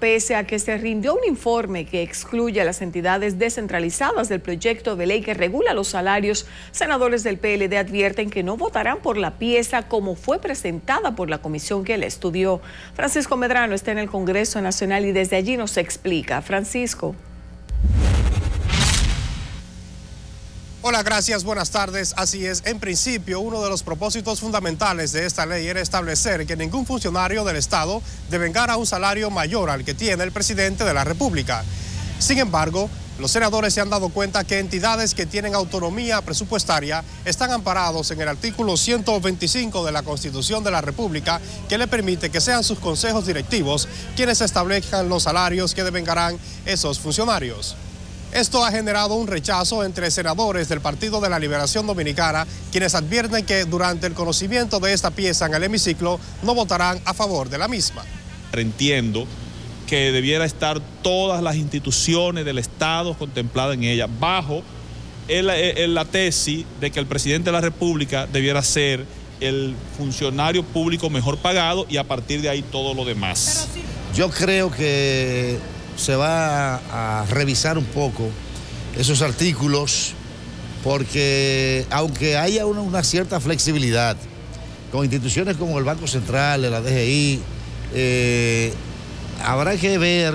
Pese a que se rindió un informe que excluye a las entidades descentralizadas del proyecto de ley que regula los salarios, senadores del PLD advierten que no votarán por la pieza como fue presentada por la comisión que la estudió. Francisco Medrano está en el Congreso Nacional y desde allí nos explica. Francisco. Hola, gracias, buenas tardes. Así es, en principio, uno de los propósitos fundamentales de esta ley era establecer que ningún funcionario del Estado devengar a un salario mayor al que tiene el presidente de la República. Sin embargo, los senadores se han dado cuenta que entidades que tienen autonomía presupuestaria están amparados en el artículo 125 de la Constitución de la República que le permite que sean sus consejos directivos quienes establezcan los salarios que devengarán esos funcionarios. Esto ha generado un rechazo entre senadores del Partido de la Liberación Dominicana, quienes advierten que durante el conocimiento de esta pieza en el hemiciclo no votarán a favor de la misma. Entiendo que debiera estar todas las instituciones del Estado contempladas en ella, bajo la tesis de que el presidente de la República debiera ser el funcionario público mejor pagado y a partir de ahí todo lo demás. Yo creo que se va a, revisar un poco esos artículos porque aunque haya una, cierta flexibilidad con instituciones como el Banco Central, la DGI, eh, habrá que ver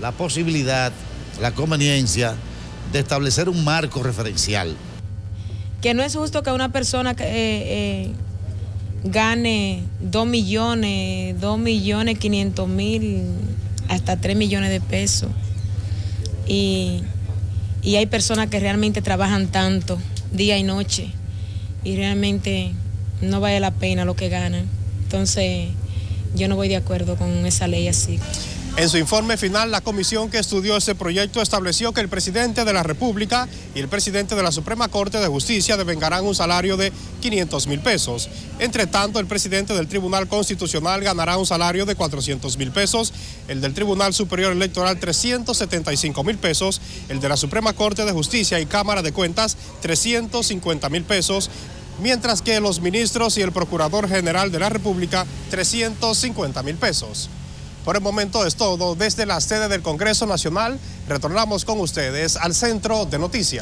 la posibilidad, la conveniencia de establecer un marco referencial. Que no es justo que una persona eh, eh, gane 2 millones, 2 millones 500 mil hasta 3 millones de pesos. Y, hay personas que realmente trabajan tanto, día y noche, y realmente no vale la pena lo que ganan. Entonces, yo no voy de acuerdo con esa ley así. En su informe final, la comisión que estudió ese proyecto estableció que el presidente de la República y el presidente de la Suprema Corte de Justicia devengarán un salario de 500 mil pesos. Entre tanto, el presidente del Tribunal Constitucional ganará un salario de 400 mil pesos, el del Tribunal Superior Electoral 375 mil pesos, el de la Suprema Corte de Justicia y Cámara de Cuentas 350 mil pesos, mientras que los ministros y el Procurador General de la República 350 mil pesos. Por el momento es todo. Desde la sede del Congreso Nacional, retornamos con ustedes al centro de noticias.